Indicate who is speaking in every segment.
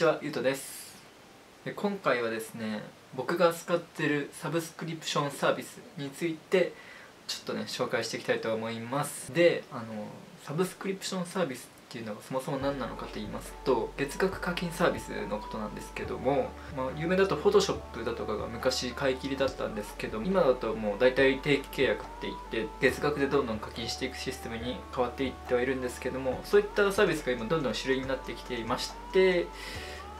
Speaker 1: ちはゆうとです。で今回はですね僕が使ってるサブスクリプションサービスについてちょっとね紹介していきたいと思います。であのサブスクリプションサービスっていうのがそもそも何なのかと言いますと月額課金サービスのことなんですけども、まあ、有名だと Photoshop だとかが昔買い切りだったんですけど今だともう大体定期契約って言って月額でどんどん課金していくシステムに変わっていってはいるんですけどもそういったサービスが今どんどん主流になってきていまして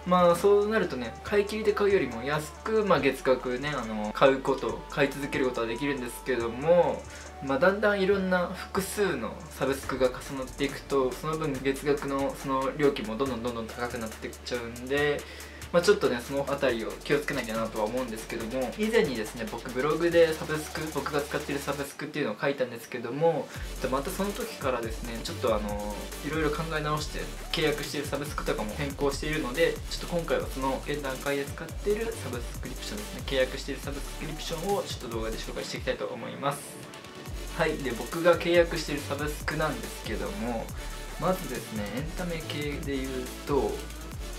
Speaker 1: まあそうなるとね買い切りで買うよりも安く、まあ、月額ねあの買うこと買い続けることはできるんですけども、まあ、だんだんいろんな複数のサブスクが重なっていくとその分月額のその料金もどんどんどんどん高くなっていっちゃうんでまあ、ちょっとねその辺りを気をつけなきゃなとは思うんですけども以前にですね僕ブログでサブスク僕が使ってるサブスクっていうのを書いたんですけどもまたその時からですねちょっとあのいろいろ考え直して契約しているサブスクとかも変更しているのでちょっと今回はその現段階で使っているサブスクリプションですね契約しているサブスクリプションをちょっと動画で紹介していきたいと思います。はいで僕が契約してるサブスクなんですけどもまずですねエンタメ系で言うと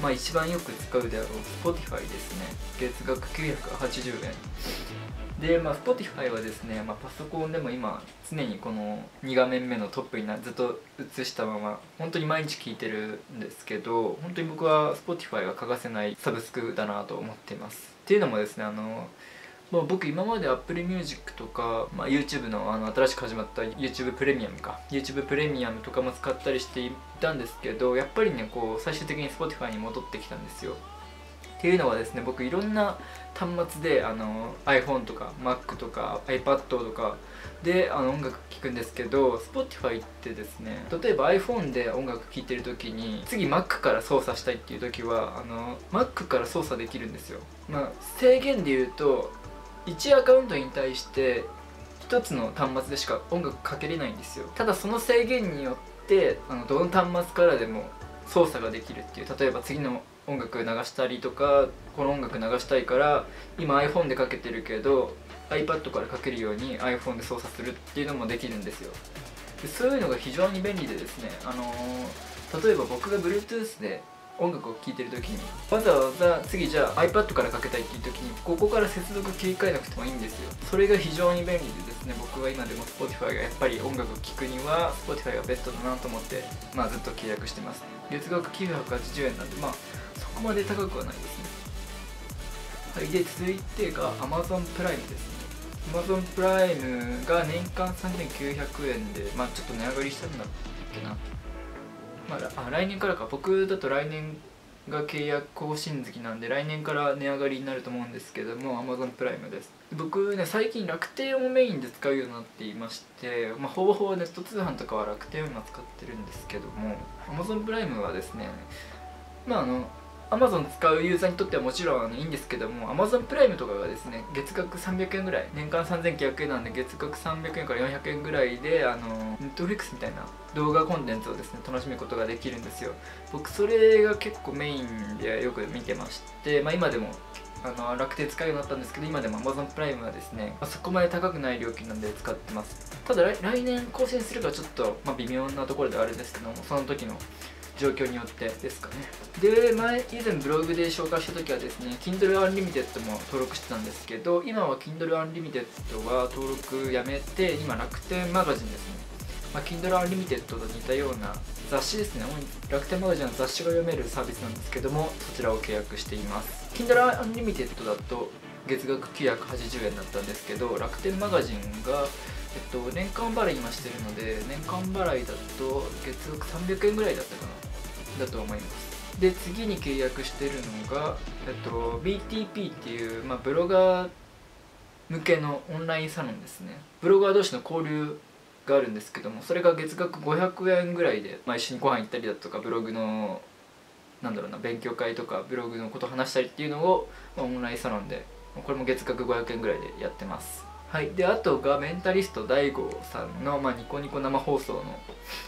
Speaker 1: まあ一番よく使うであろう Spotify ですね。月額980円。でまあ Spotify はですね、まあ、パソコンでも今常にこの2画面目のトップになずっと映したまま本当に毎日聴いてるんですけど本当に僕は Spotify は欠かせないサブスクだなと思っています。っていうのもですねあのまあ、僕今まで Apple Music とか、まあ、YouTube のあの新しく始まった YouTube プレミアムか。YouTube プレミアムとかも使ったりしていたんですけどやっぱりねこう最終的に Spotify に戻ってきたんですよ。っていうのはですね僕いろんな端末であの iPhone とか Mac とか iPad とかであの音楽聴くんですけど Spotify ってですね例えば iPhone で音楽聴いてる時に次 Mac から操作したいっていう時はあの Mac から操作できるんですよ。まあ制限で言うと1アカウントに対して1つの端末でしか音楽かけれないんですよ。ただその制限によってあのどの端末からでも操作ができるっていう例えば次の音楽流したりとかこの音楽流したいから今 iPhone でかけてるけど iPad からかけるように iPhone で操作するっていうのもできるんですよ。でそういうのが非常に便利でですね、あのー、例えば僕が Bluetooth で音楽を聴いてる時にわざわざ次じゃあ iPad からかけたいっていう時にここから接続切り替えなくてもいいんですよ。それが非常に便利でですね僕は今でも Spotify がやっぱり音楽を聴くには Spotify がベストだなと思ってまあずっと契約してます。月額980円なんでまあそこまで高くはないですね。はいで続いてが Amazon プライムですね。Amazon プライムが年間3900円でまあちょっと値上がりしたんだっけな。まあ、あ来年からか。僕だと来年が契約更新月なんで来年から値上がりになると思うんですけども Amazon プライムです。僕ね最近楽天をメインで使うようになっていまして、まあ、ほぼほぼネット通販とかは楽天を今使ってるんですけども Amazon プライムはですねまああの Amazon 使うユーザーにとってはもちろんいいんですけども Amazon プライムとかがですね月額300円ぐらい年間3900円なんで月額300円から400円ぐらいであの Netflix みたいな動画コンテンツをですね楽しむことができるんですよ。僕それが結構メインでよく見てまして、まあ、今でもあの楽天使うようになったんですけど今でも Amazon プライムはですね、まあ、そこまで高くない料金なんで使ってます。ただ来年更新するかちょっと、まあ、微妙なところではあるんですけどもその時の状況によってですかね。で前以前ブログで紹介した時はですね Kindle Unlimited も登録してたんですけど今は Kindle Unlimited は登録やめて今楽天マガジンですね、まあ、Kindle Unlimited と似たような雑誌ですね。楽天マガジンの雑誌が読めるサービスなんですけどもそちらを契約しています。Kindle Unlimited だと月額980円だったんですけど楽天マガジンがえっと、年間払い今してるので年間払いだと月額300円ぐらいだったかな。だと思います。で次に契約してるのが、えっと、BTP っていう、まあ、ブロガー向けのオンラインサロンですね。ブロガー同士の交流があるんですけどもそれが月額500円ぐらいで、まあ、一緒にご飯行ったりだとかブログのなんだろうな勉強会とかブログのこと話したりっていうのを、まあ、オンラインサロンでこれも月額500円ぐらいでやってます。はい。であとがメンタリスト DAIGO さんの、まあ、ニコニコ生放送の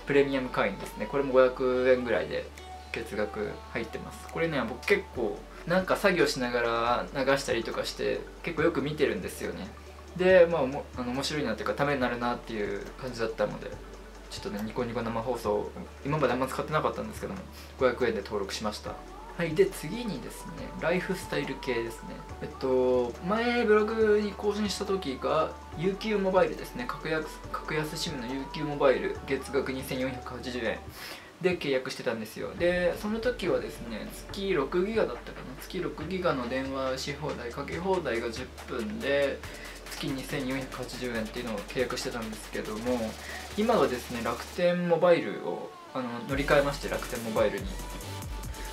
Speaker 1: プレミアム会員ですね。これも500円ぐらいで月額入ってます。これね僕結構なんか作業しながら流したりとかして結構よく見てるんですよね。でまあもあの面白いなっていうかためになるなっていう感じだったのでちょっとねニコニコ生放送今まであんま使ってなかったんですけども500円で登録しました。はい。で次にですねライフスタイル系ですね。えっと前ブログに更新した時が UQ モバイルですね。格安格安 SIM の UQ モバイル月額2480円で契約してたんですよ。でその時はですね月6ギガだったかな。月6ギガの電話し放題かけ放題が10分で月2480円っていうのを契約してたんですけども今はですね楽天モバイルをあの乗り換えまして楽天モバイルに。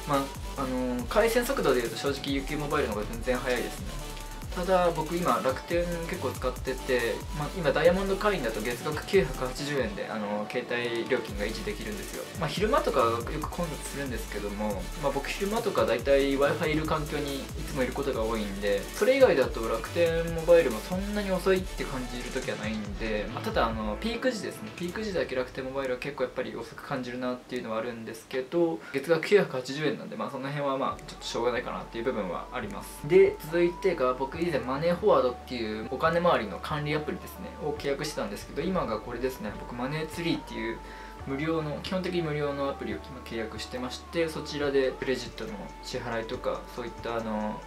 Speaker 1: まああの回線速度でいうと正直 UQ モバイルの方が全然速いですね。ただ僕今楽天結構使ってて、まあ、今ダイヤモンド会員だと月額980円であの携帯料金が維持できるんですよ、まあ、昼間とかよく混雑するんですけども、まあ、僕昼間とか大体 w i f i いる環境にいつもいることが多いんでそれ以外だと楽天モバイルもそんなに遅いって感じる時はないんで、まあ、ただあのピーク時ですね。ピーク時だけ楽天モバイルは結構やっぱり遅く感じるなっていうのはあるんですけど月額980円なんでまあその辺はまあちょっとしょうがないかなっていう部分はあります。で続いてが僕以前マネーフォワードっていうお金回りの管理アプリですねを契約してたんですけど今がこれですね。僕マネーツリーっていう無料の基本的に無料のアプリを今契約してましてそちらでクレジットの支払いとかそういったあの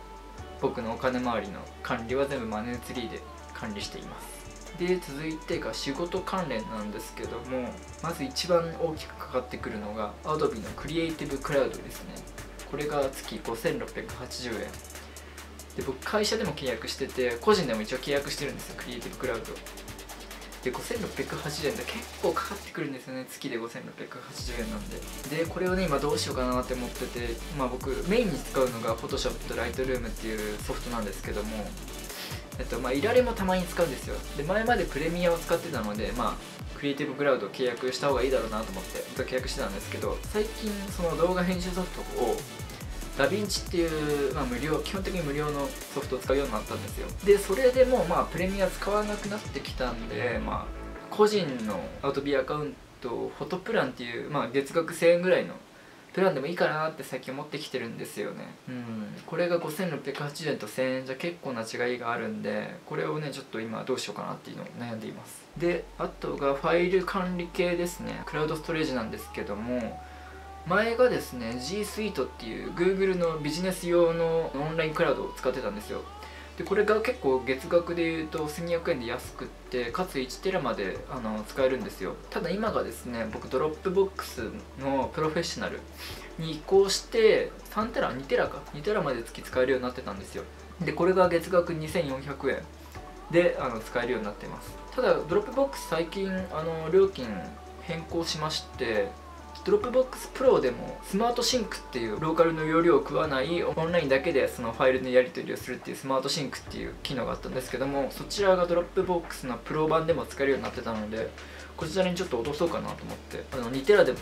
Speaker 1: 僕のお金回りの管理は全部マネーツリーで管理しています。で続いてが仕事関連なんですけどもまず一番大きくかかってくるのが Adobe のクリエイティブクラウドですね。これが月5680円。で僕会社でも契約してて個人でも一応契約してるんですよクリエイティブクラウド。で5680円で結構かかってくるんですよね月で5680円なんで。でこれをね今どうしようかなって思っててまあ僕メインに使うのが Photoshop と Lightroom っていうソフトなんですけどもえっとまあいられもたまに使うんですよ。で前までプレミアを使ってたのでまあクリエイティブクラウドを契約した方がいいだろうなと思って契約してたんですけど最近その動画編集ソフトをダヴィンチっていう、まあ、無料基本的に無料のソフトを使うようになったんですよ。でそれでもまあプレミア使わなくなってきたんで、まあ、個人のアウトビアカウントフォトプランっていう、まあ、月額1000円ぐらいのプランでもいいかなって最近思ってきてるんですよね。うん。これが5680円と1000円じゃ結構な違いがあるんでこれをねちょっと今どうしようかなっていうのを悩んでいます。であとがファイル管理系ですね。クラウドストレージなんですけども前がですね G Suite っていう Google のビジネス用のオンラインクラウドを使ってたんですよ。でこれが結構月額でいうと1200円で安くってかつ1テラまであの使えるんですよ。ただ今がですね僕 Dropbox の Professional に移行して3テラ2テラか2テラまで月使えるようになってたんですよ。でこれが月額2400円であの使えるようになってます。ただ Dropbox 最近あの料金変更しまして Dropbox Pro でも Smart Sync っていうローカルの容量を食わないオンラインだけでそのファイルのやり取りをするっていう Smart Sync っていう機能があったんですけどもそちらが Dropbox のプロ版でも使えるようになってたのでこちらにちょっと落とそうかなと思ってあの2テラでも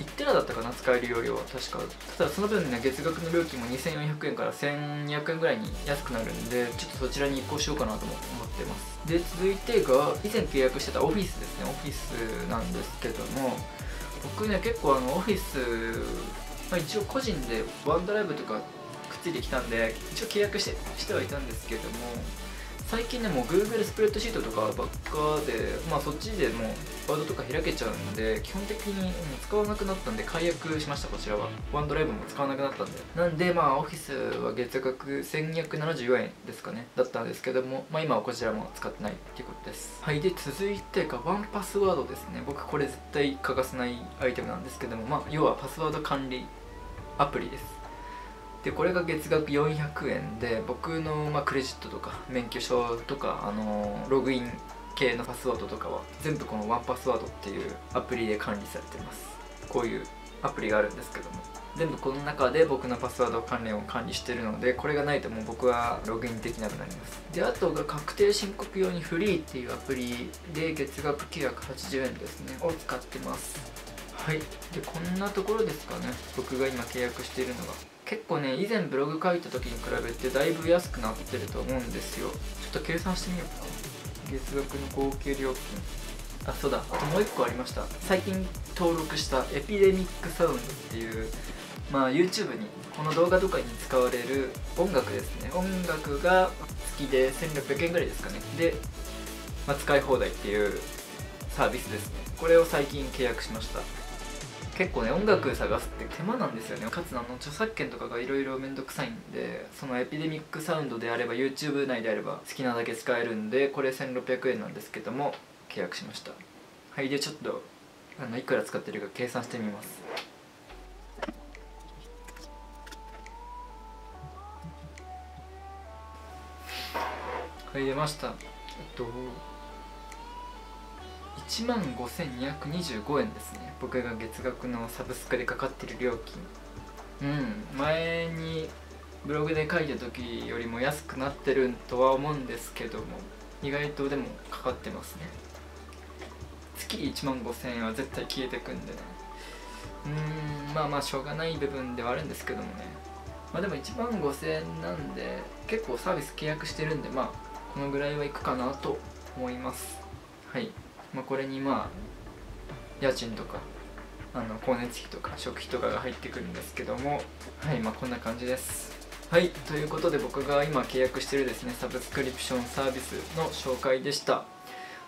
Speaker 1: 1テラだったかな使える容量は確かただその分ね月額の料金も2400円から1200円ぐらいに安くなるんでちょっとそちらに移行しようかなと思ってます。で続いてが以前契約してたオフィスですね。オフィスなんですけども僕ね結構あのオフィス、まあ、一応個人でワンドライブとかくっついてきたんで一応契約してしてはいたんですけども最近ねも Google スプレッドシートとかばっかでまあそっちでもうワードとか開けちゃうんで基本的に使わなくなったんで解約しましたこちらは。ワンドライブも使わなくなったんで。なんでまあオフィスは月額1274円ですかね。だったんですけどもまあ今はこちらも使ってないっていうことです。はいで続いてがワンパスワードですね。僕これ絶対欠かせないアイテムなんですけどもまあ要はパスワード管理アプリです。でこれが月額400円で僕の、まあ、クレジットとか免許証とか、あのログイン系のパスワードとかは全部このワンパスワードっていうアプリで管理されてます。こういうアプリがあるんですけども。全部この中で僕のパスワード関連を管理してるのでこれがないともう僕はログインできなくなります。であとが確定申告用にフリーっていうアプリで月額980円ですねを使ってます。はい。でこんなところですかね。僕が今契約しているのが。結構ね以前ブログ書いた時に比べてだいぶ安くなってると思うんですよ。ちょっと計算してみよう。かな月額の合計料金。あそうだ。あともう1個ありました。最近登録したエピデミックサウンドっていうまあ YouTube にこの動画とかに使われる音楽ですね。音楽が月で1600円ぐらいですかね。で、まあ、使い放題っていうサービスですね。これを最近契約しました。結構ね音楽探すって手間なんですよね。かつあの著作権とかがいろいろめんどくさいんで。そのエピデミックサウンドであれば YouTube 内であれば好きなだけ使えるんでこれ1600円なんですけども契約しました。はいでちょっとあのいくら使ってるか計算してみます。はい出ました。えっと1万5225円ですね。僕が月額のサブスクでかかってる料金。うん前にブログで書いた時よりも安くなってるとは思うんですけども意外とでもかかってますね。月1万5000円は絶対消えてくんでね。うんまあまあしょうがない部分ではあるんですけどもね。まあでも1万5000円なんで結構サービス契約してるんでまあこのぐらいはいくかなと思います。はい。まあ、これにまあ家賃とかあの光熱費とか食費とかが入ってくるんですけどもはいまあこんな感じです。はいということで僕が今契約してるですねサブスクリプションサービスの紹介でした。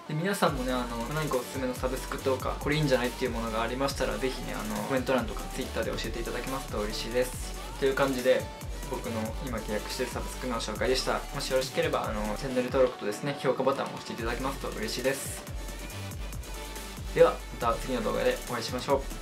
Speaker 1: で皆さんもねあの何かおすすめのサブスクとかこれいいんじゃないっていうものがありましたら是非ねあのコメント欄とか Twitter で教えていただけますと嬉しいです。という感じで僕の今契約してるサブスクの紹介でした。もしよろしければあのチャンネル登録とですね評価ボタンを押していただけますと嬉しいです。ではまた次の動画でお会いしましょう。